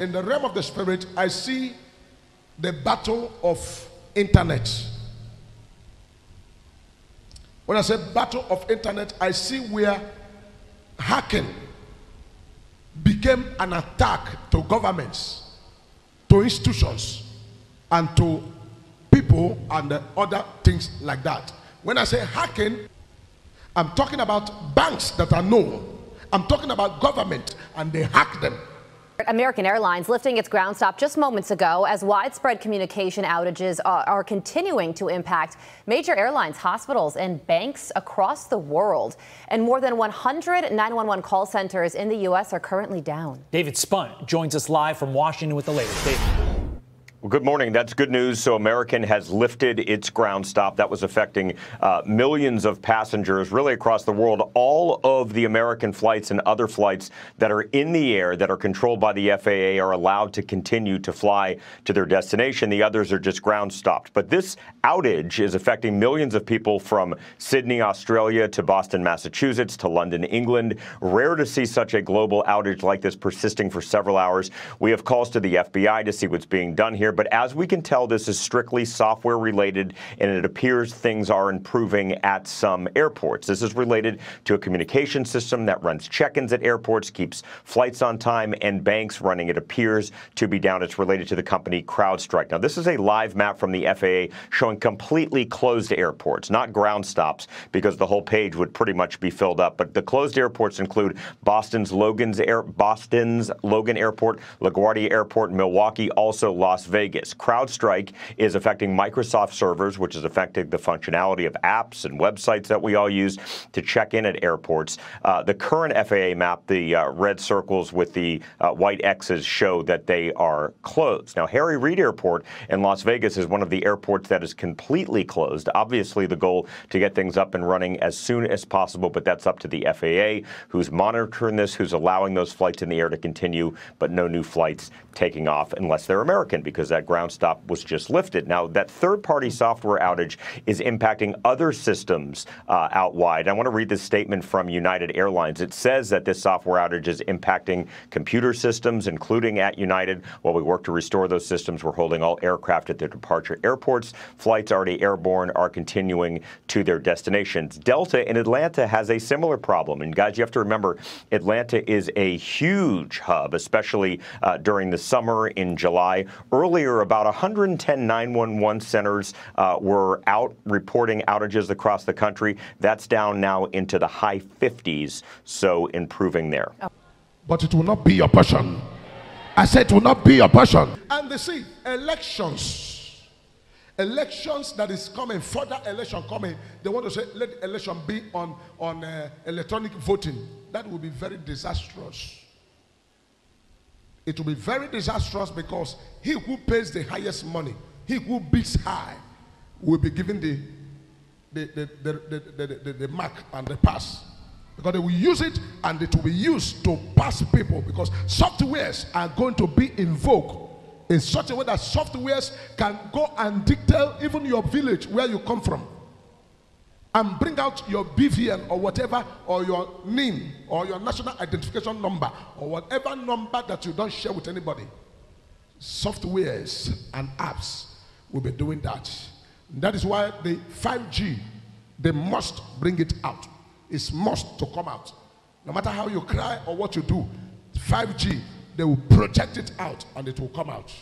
in the realm of the spirit, I see the battle of internet. When I say battle of internet, I see where hacking became an attack to governments, to institutions, and to people and other things like that. When I say hacking, I'm talking about banks that are known. I'm talking about government and they hack them. American Airlines lifting its ground stop just moments ago as widespread communication outages are, are, continuing to impact major airlines, hospitals, and banks across the world. And more than 100 911 call centers in the U.S. are currently down. David Spunt joins us live from Washington with the latest. David. Good morning. That's good news. So, American has lifted its ground stop. That was affecting uh, millions of passengers really across the world. All of the American flights and other flights that are in the air that are controlled by the FAA are allowed to continue to fly to their destination. The others are just ground stopped. But this outage is affecting millions of people from Sydney, Australia to Boston, Massachusetts to London, England. Rare to see such a global outage like this persisting for several hours. We have calls to the FBI to see what's being done here. But as we can tell, this is strictly software related, and it appears things are improving at some airports. This is related to a communication system that runs check ins at airports, keeps flights on time, and banks running. It appears to be down. It's related to the company CrowdStrike. Now, this is a live map from the FAA showing completely closed airports, not ground stops, because the whole page would pretty much be filled up. But the closed airports include Boston's Logan's Air, Boston's Logan Airport, LaGuardia Airport, Milwaukee, also Las Vegas. Vegas. CrowdStrike is affecting Microsoft servers, which is affecting the functionality of apps and websites that we all use to check in at airports. Uh, the current FAA map, the uh, red circles with the uh, white X's, show that they are closed. Now, Harry Reid Airport in Las Vegas is one of the airports that is completely closed. Obviously, the goal to get things up and running as soon as possible, but that's up to the FAA, who's monitoring this, who's allowing those flights in the air to continue, but no new flights taking off unless they're American, because that ground stop was just lifted. Now, that third party software outage is impacting other systems uh, out wide. I want to read this statement from United Airlines. It says that this software outage is impacting computer systems, including at United. While we work to restore those systems, we're holding all aircraft at their departure airports. Flights already airborne are continuing to their destinations. Delta in Atlanta has a similar problem. And guys, you have to remember, Atlanta is a huge hub, especially uh, during the summer in July. Earlier, earlier, about 110 911 centers uh, were out reporting outages across the country. That's down now into the high 50s, so improving there. But it will not be your passion. I said it will not be your passion. And they see elections elections that is coming, further election coming, they want to say, let election be on, on uh, electronic voting. That will be very disastrous it will be very disastrous because he who pays the highest money, he who bids high, will be given the, the, the, the, the, the, the mark and the pass. Because they will use it and it will be used to pass people because softwares are going to be invoked in such a way that softwares can go and dictate even your village where you come from and bring out your BVN or whatever, or your name, or your national identification number, or whatever number that you don't share with anybody. Softwares and apps will be doing that. That is why the 5G, they must bring it out. It's must to come out. No matter how you cry or what you do, 5G, they will project it out and it will come out.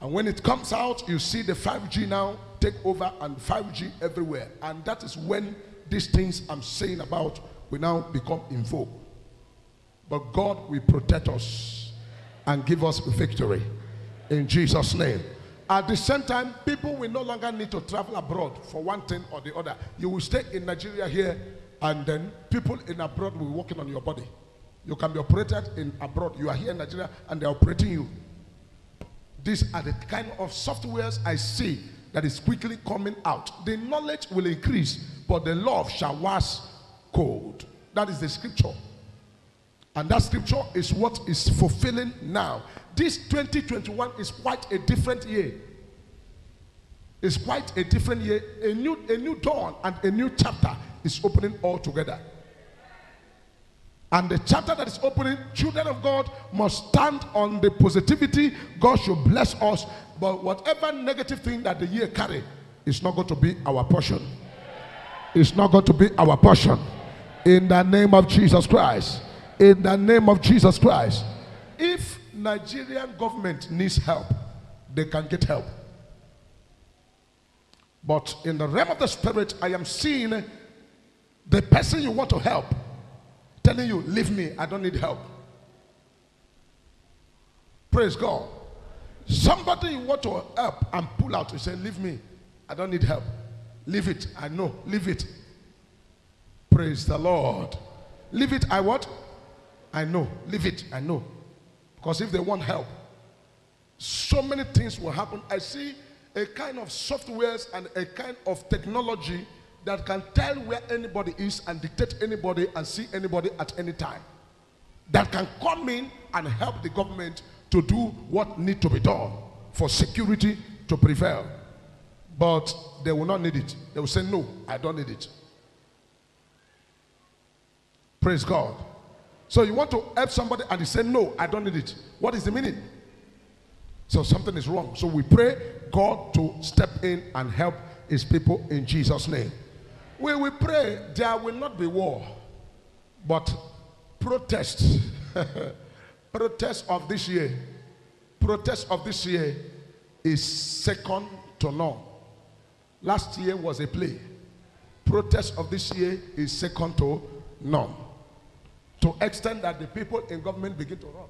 And when it comes out, you see the 5G now take over and 5G everywhere. And that is when these things I'm saying about will now become in vogue. But God will protect us and give us victory in Jesus' name. At the same time, people will no longer need to travel abroad for one thing or the other. You will stay in Nigeria here, and then people in abroad will be working on your body. You can be operated in abroad. You are here in Nigeria, and they're operating you. These are the kind of softwares I see that is quickly coming out. The knowledge will increase, but the love shall wax cold. That is the scripture. And that scripture is what is fulfilling now. This 2021 is quite a different year. It's quite a different year. A new, a new dawn and a new chapter is opening all together. And the chapter that is opening, children of God must stand on the positivity. God should bless us. But whatever negative thing that the year carry is not going to be our portion. It's not going to be our portion. In the name of Jesus Christ. In the name of Jesus Christ. If Nigerian government needs help, they can get help. But in the realm of the spirit, I am seeing the person you want to help telling you, Leave me, I don't need help. Praise God. Somebody you want to help and pull out, you say, Leave me, I don't need help. Leave it, I know, leave it. Praise the Lord. Leave it, I what? I know, leave it, I know. Because if they want help, so many things will happen. I see a kind of softwares and a kind of technology that can tell where anybody is and dictate anybody and see anybody at any time. That can come in and help the government to do what need to be done for security to prevail. But they will not need it. They will say, no, I don't need it. Praise God. So you want to help somebody and you say, no, I don't need it. What is the meaning? So something is wrong. So we pray God to step in and help his people in Jesus' name. We will pray there will not be war, but protest. protest of this year. Protest of this year is second to none. Last year was a play. Protest of this year is second to none. To extent that the people in government begin to run.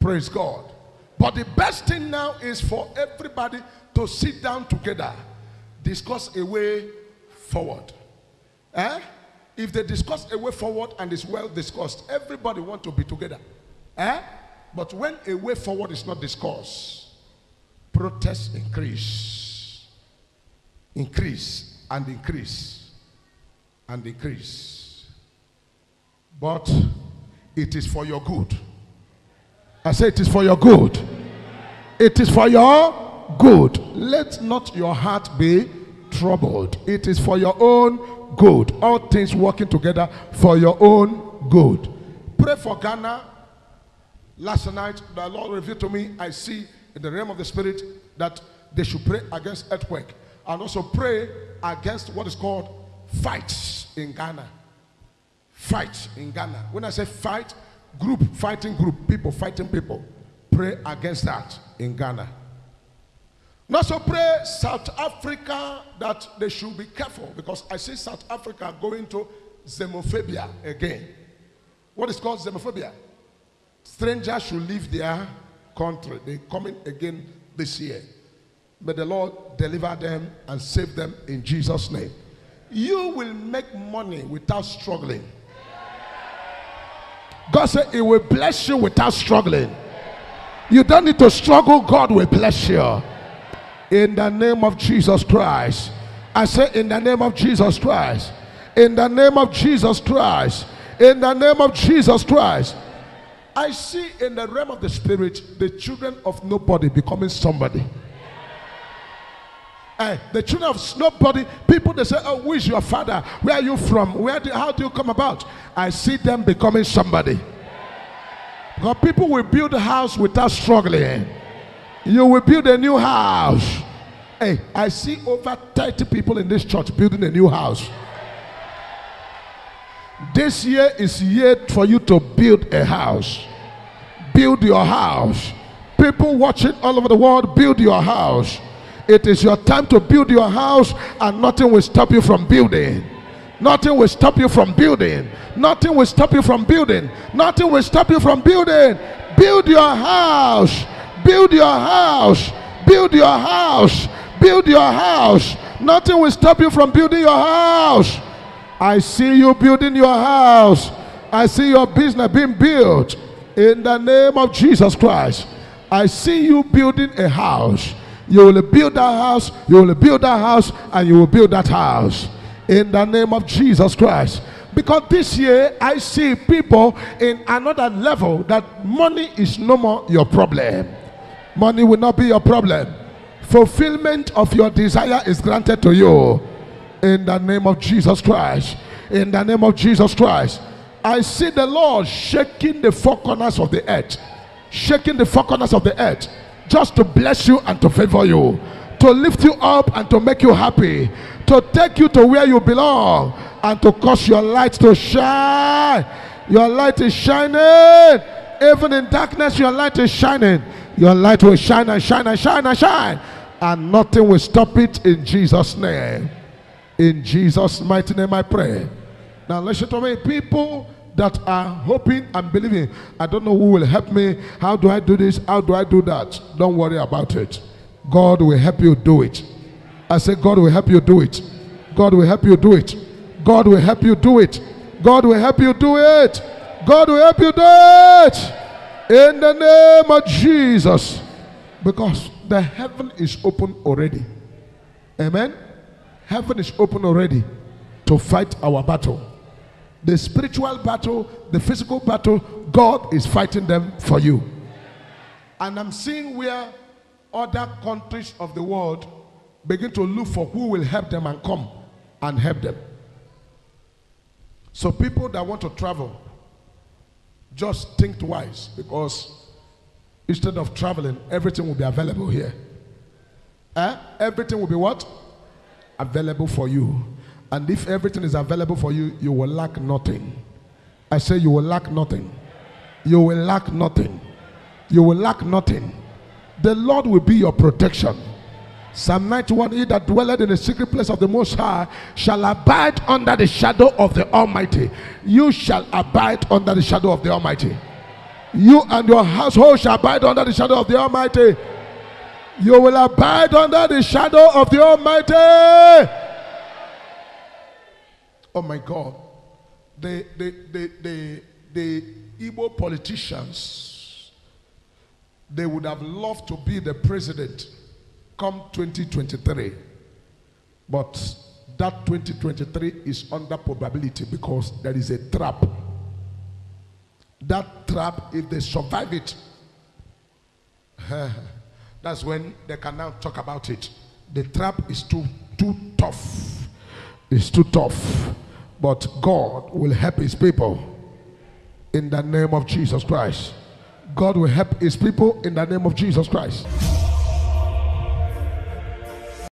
Praise God. But the best thing now is for everybody to sit down together, discuss a way forward. Eh? If they discuss a way forward and it's well discussed, everybody want to be together. Eh? But when a way forward is not discussed, protests increase, increase and increase and increase. But it is for your good. I say it is for your good. It is for your good. Let not your heart be troubled. It is for your own good. All things working together for your own good. Pray for Ghana. Last night, the Lord revealed to me, I see in the realm of the spirit that they should pray against earthquake and also pray against what is called fights in Ghana. Fight in Ghana. When I say fight, group fighting group, people fighting people. Pray against that in Ghana. And also pray South Africa that they should be careful because I see South Africa going to xenophobia again. What is called xenophobia? Strangers should leave their country. They're coming again this year. May the Lord deliver them and save them in Jesus' name. You will make money without struggling. God said, He will bless you without struggling. You don't need to struggle, God will bless you. In the name of Jesus Christ. I say, In the name of Jesus Christ. In the name of Jesus Christ. In the name of Jesus Christ. I see in the realm of the spirit the children of nobody becoming somebody. Hey, the children of nobody, people they say, Oh, who is your father? Where are you from? Where do, how do you come about? I see them becoming somebody. Because people will build a house without struggling. You will build a new house. Hey, I see over 30 people in this church building a new house. This year is year for you to build a house. Build your house. People watching all over the world, build your house. It is your time to build your house, and nothing will stop you from building. Nothing will stop you from building. Nothing will stop you from building. Nothing will stop you from building. Build your house. Build your house. Build your house. Build your house. Nothing will stop you from building your house. I see you building your house. I see your business being built in the name of Jesus Christ. I see you building a house. You will build that house, you will build that house, and you will build that house in the name of Jesus Christ. Because this year I see people in another level that money is no more your problem. Money will not be your problem. Fulfillment of your desire is granted to you. In the name of Jesus Christ. In the name of Jesus Christ. I see the Lord shaking the four corners of the earth. Shaking the four corners of the earth. Just to bless you and to favor you. To lift you up and to make you happy. To take you to where you belong. And to cause your light to shine. Your light is shining. Even in darkness, your light is shining. Your light will shine and shine and shine and shine. And nothing will stop it in Jesus' name. In Jesus' mighty name, I pray. Now, listen to me. People that are hoping and believing, I don't know who will help me. How do I do this? How do I do that? Don't worry about it. God will help you do it. I say, God will help you do it. God will help you do it. God will help you do it. God will help you do it. God will help you do it. In the name of Jesus. Because the heaven is open already. Amen. Heaven is open already to fight our battle. The spiritual battle, the physical battle, God is fighting them for you. And I'm seeing where other countries of the world begin to look for who will help them and come and help them. So people that want to travel, just think twice because instead of traveling, everything will be available here. Eh? Everything will be what? Available for you. And if everything is available for you, you will lack nothing. I say you will lack nothing. You will lack nothing. You will lack nothing. The Lord will be your protection. Psalm 91 He that dwelleth in the secret place of the Most High shall abide under the shadow of the Almighty. You shall abide under the shadow of the Almighty. You and your household shall abide under the shadow of the Almighty. You will abide under the shadow of the Almighty. Oh my God. The, the, the, the, the Igbo politicians, they would have loved to be the president come 2023. But that 2023 is under probability because there is a trap. That trap, if they survive it, that's when they can now talk about it. The trap is too too tough. It's too tough. But God will help his people in the name of Jesus Christ. God will help his people in the name of Jesus Christ.